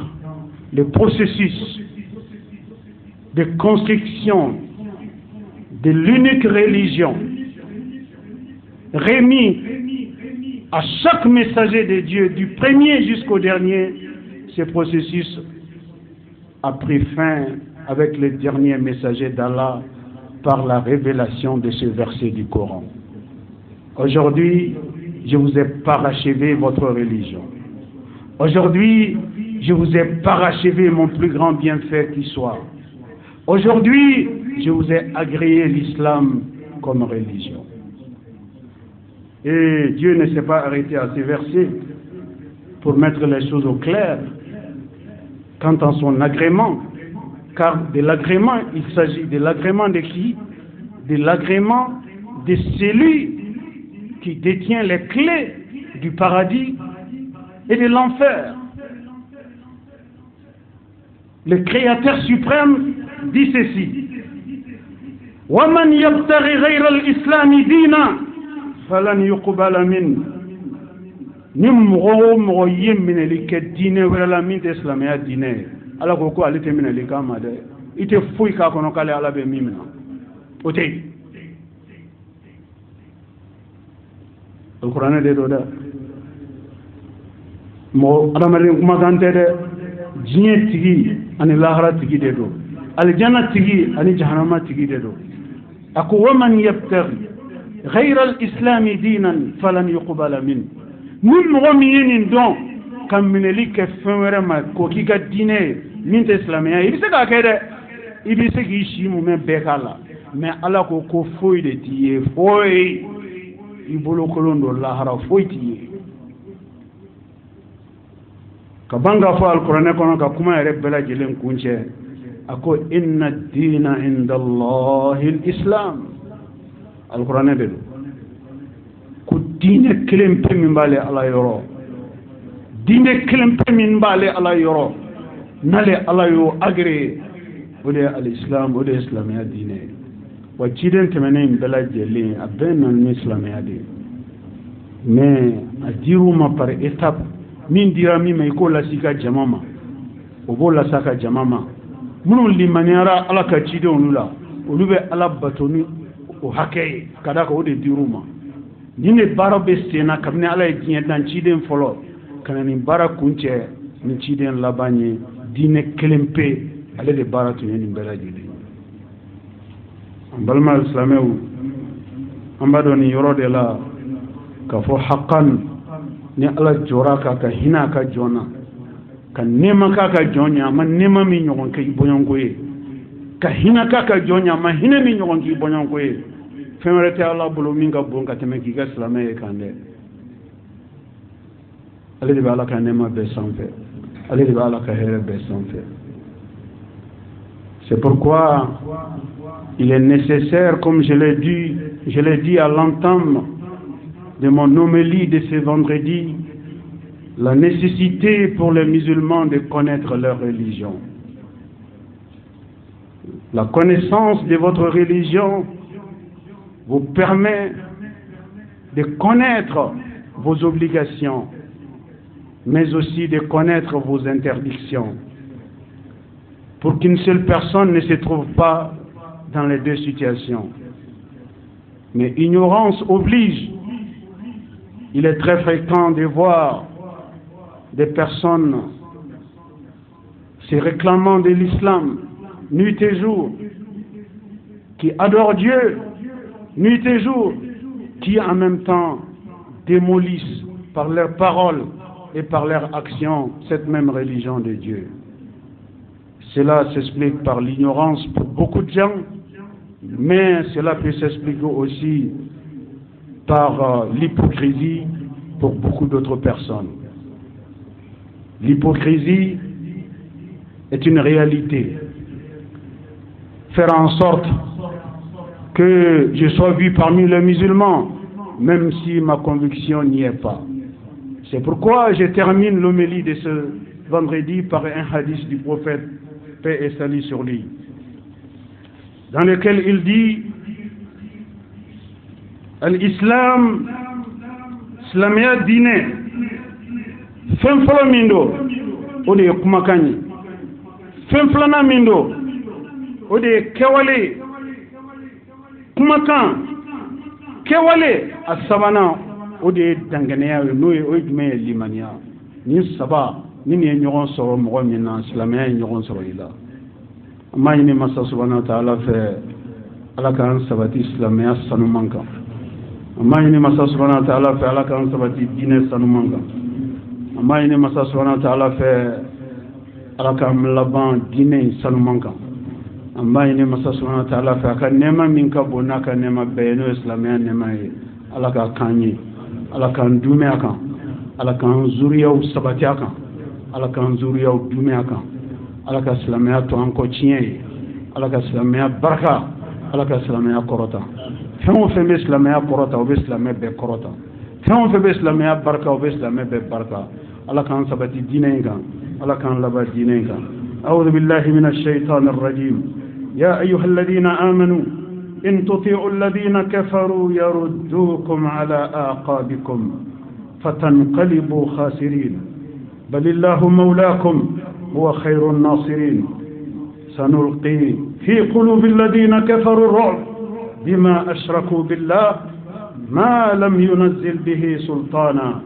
le processus de construction de l'unique religion remis à chaque messager de Dieu, du premier jusqu'au dernier, ce processus a pris fin avec le dernier messager d'Allah par la révélation de ce verset du Coran. Aujourd'hui, je vous ai parachevé votre religion. Aujourd'hui, je vous ai parachevé mon plus grand bienfait qui soit. Aujourd'hui, je vous ai agréé l'islam comme religion. Et Dieu ne s'est pas arrêté à ces versets pour mettre les choses au clair quant à son agrément. Car de l'agrément, il s'agit de l'agrément de qui De l'agrément de celui qui détient les clés du paradis et de l'enfer. Le Créateur suprême dit ceci ومن يبتغي غير الإسلام دينا فلن يقبل منه ni mɔgɔ o mɔgɔ ye minɛli kɛ diinɛ wɛrɛ ala ko ko ale tɛ minɛli kama dɛ i tɛ foyi k'a kɔnɔ k'ale ala bɛ min minɛ o tɛ yen alikuranɛ de do dɛ mɔgɔ adamaden kumakan tɛ dɛ diɲɛ tigi ani lahara tigi de do. Alijana tigi ani jahanama tigi de do. A ko waman yabtagi غير الإسلام دينا فلن يقبل منه من مغمي دون كم من لك فمرما كوكي دينه min tɛ silamɛya i bɛ se k'a kɛ dɛ i bɛ se k'i si mumɛ bɛɛ k'a la mɛ ala ko ko foyi de t'i ye foyi. I bolokolon don lahara foyi t'i ye ka ban ka fɔ alikuranɛ kɔnɔ ka kuma yɛrɛ bɛɛ lajɛlen kun cɛ a ko inna diina inda allahi islam alikuranɛ de don ko diinɛ kelen pe min b'ale ala yɔrɔ diinɛ kelen pe min b'ale ala yɔrɔ n'ale ala y'o agere o de ye alislam o de ye silamɛya diinɛ ye wa ciden tɛmɛnen in bɛɛ lajɛlen a bɛɛ nana ni silamɛya de ye a dir'u ma par étape min dira min ma i k'o lasi ka jama ma o b'o lasa ka jama ma minnu limaniyara ala ka cidenw la olu bɛ ala bato ni o hakɛ ye ka da kan o de dir'u ma nin de baara bɛ sen na kabini ala ye diɲɛ dan ciden fɔlɔ ka na nin baara kun cɛ ni ciden laban ye diinɛ kelen pe ale de baara tun ye nin bɛɛ lajɛlen an balima silamɛw an b'a dɔn nin yɔrɔ de la k'a fɔ hakan ni ala jɔra k'a ka hinɛ a ka jɔn na ka nɛɛma k'a ka jɔn ɲɛ a ma nɛɛma min ɲɔgɔn kɛ i bɔɲɔnko ye. Ka hinɛ k'a ka jɔn ɲɛ a ma hinɛ min ɲɔgɔn k'i bɔɲɔnko ye. Fɛn wɛrɛ tɛ ala bolo min ka bon ka tɛmɛ k'i ka silamɛ ye kan dɛ. Ale de bɛ ala ka nɛɛma bɛɛ sanfɛ c'est pourquoi il est nécessaire comme je l'ai dit je l'ai dit à l'entame de mon homélie de ce vendredi la nécessité pour les musulmans de connaître leur religion. La connaissance de votre religion vous permet de connaître vos obligations, mais aussi de connaître vos interdictions, pour qu'une seule personne ne se trouve pas dans les deux situations. Mais ignorance oblige. Il est très fréquent de voir des personnes se réclamant de l'islam nuit et jour, qui adorent Dieu nuit et jour, qui en même temps démolissent par leurs paroles et par leurs actions cette même religion de Dieu. Cela s'explique par l'ignorance pour beaucoup de gens, mais cela peut s'expliquer aussi par euh, l'hypocrisie pour beaucoup d'autres personnes. L'hypocrisie est une réalité. Faire en sorte que je sois vu parmi les musulmans, même si ma conviction n'y est pas. C'est pourquoi je termine l'homélie de ce vendredi par un hadith du prophète, paix et salut sur lui, dans lequel il dit L'islam, islamia diinɛ fɛn fɔlɔ min don o de ye kumakan ye fɛn filanan min don o de ye kumakan kɛwale a sabanan o de ye danganiya ye n'o ye o ye jumɛn ye limaniya nin saba ni nin ye ɲɔgɔn sɔrɔ mɔgɔ min na silamɛya ye ɲɔgɔn sɔrɔ i la an b'a ɲini masa subahana ta ala fɛ ala k'an sabati silamɛya sanuman kan an b'a ɲini masa subahana ta ala fɛ ala k'an sabati diinɛ sanuman kan an b'a ɲini masa subahana ta ala fɛ ala k'an laban diinɛ in sanuman kan an b'a ɲini masa subahana ta ala fɛ a ka nɛɛma min ka bon n'a ka nɛɛma bɛɛ ye n'o ye silamɛya nɛɛma ye ala k'a k'an ye ala k'an dumɛ a kan ala k'an zuriyaw sabati a kan ala k'an zuriyaw dumɛ a kan ala ka silamɛya to an kɔ tiɲɛ ye ala ka silamɛya barika ala ka silamɛya kɔrɔta fɛn o fɛn bɛ silamɛya kɔrɔta o bɛ silamɛ bɛɛ kɔrɔta fɛn o fɛn bɛ silamɛya barika o bɛ silamɛ bɛɛ barika ala k'an sabati diinɛ in kan ala k'an laban diinɛ in kan أعوذ بالله من الشيطان الرجيم يا أيها الذين آمنوا إن تطيعوا الذين كفروا يردوكم على آقابكم فتنقلبوا خاسرين. بل الله مولاكم هو خير الناصرين. سنلقي في قلوب الذين كفروا الرعب بما أشركوا بالله ما لم ينزل به سلطانا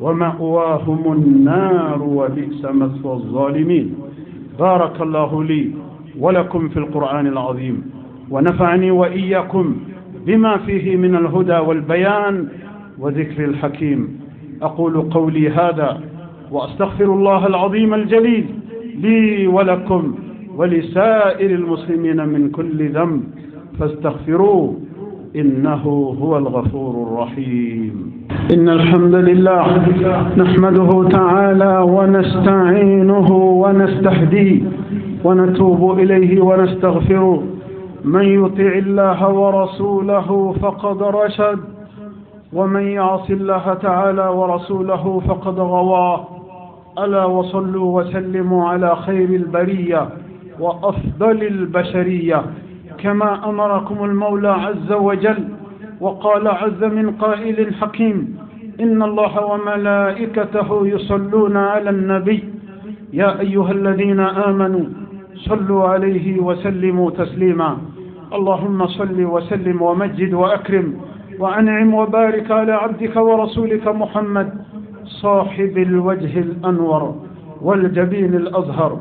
ومأواهم النار وبئس مثوى الظالمين. بارك الله لي ولكم في القرآن العظيم. ونفعني وإياكم بما فيه من الهدى والبيان وذكر الحكيم. أقول قولي هذا وأستغفر الله العظيم الجليل لي ولكم ولسائر المسلمين من كل ذنب. فاستغفروه إنه هو الغفور الرحيم. إن الحمد لله نحمده تعالى ونستعينه ونستهديه ونتوب إليه ونستغفره. من يطع الله ورسوله فقد رشد ومن يعص الله تعالى ورسوله فقد غواه ألا وصلوا وسلموا على خير البرية وأفضل البشرية كما أمركم المولى عز وجل وقال عز من قائل حكيم إن الله وملائكته يصلون على النبي. يا أيها الذين آمنوا صلوا عليه وسلموا تسليما. اللهم صل وسلم ومجد وأكرم وأنعم وبارك على عبدك ورسولك محمد صاحب الوجه الأنور والجبين الأزهر.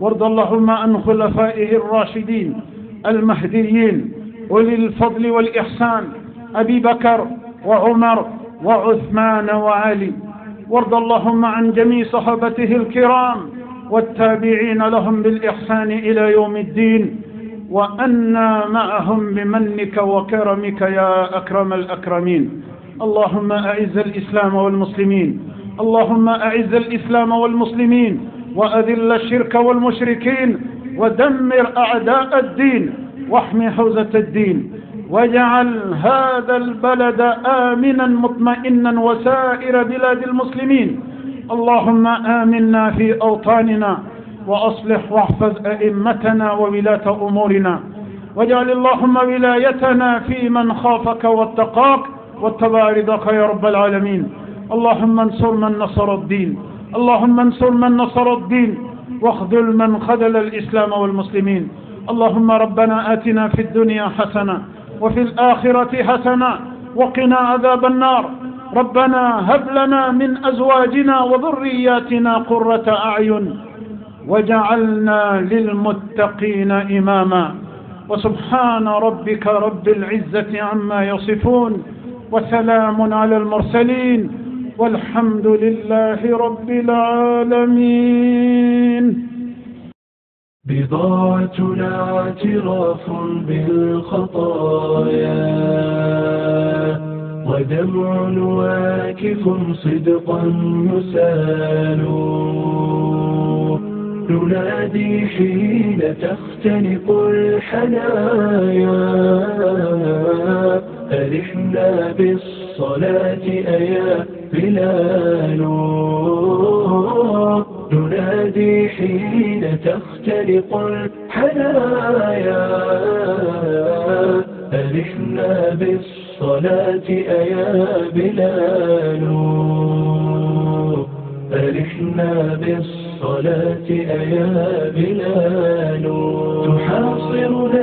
وارض اللهم عن خلفائه الراشدين المهديين أولي الفضل والإحسان أبي بكر وعمر وعثمان وعلي. وارض اللهم عن جميع صحابته الكرام والتابعين لهم بالإحسان إلى يوم الدين وأنا معهم بمنك وكرمك يا أكرم الأكرمين. اللهم أعز الإسلام والمسلمين اللهم أعز الإسلام والمسلمين وأذل الشرك والمشركين ودمر أعداء الدين واحمي حوزة الدين واجعل هذا البلد آمنا مطمئنا وسائر بلاد المسلمين. اللهم آمنا في أوطاننا وأصلح واحفظ أئمتنا وولاة أمورنا. واجعل اللهم ولايتنا في من خافك واتقاك واتبع رضاك يا رب العالمين. اللهم انصر من نصر الدين. اللهم انصر من نصر الدين. واخذل من خذل الإسلام والمسلمين. اللهم ربنا آتنا في الدنيا حسنة وفي الآخرة حسنة وقنا عذاب النار. ربنا هب لنا من أزواجنا وذرياتنا قرة أعين وجعلنا للمتقين إماما. وسبحان ربك رب العزة عما يصفون وسلام على المرسلين والحمد لله رب العالمين. بضاعتنا اعتراف بالخطايا. ودمع واكف صدقا يسال. ننادي حين تختنق الحنايا. أرحنا بالصلاة أيا بلال. ننادي حين تختلق الحنايا. أرحنا بالصلاة أيا بلال. أرحنا بالصلاة أيا بلال. تحاصرنا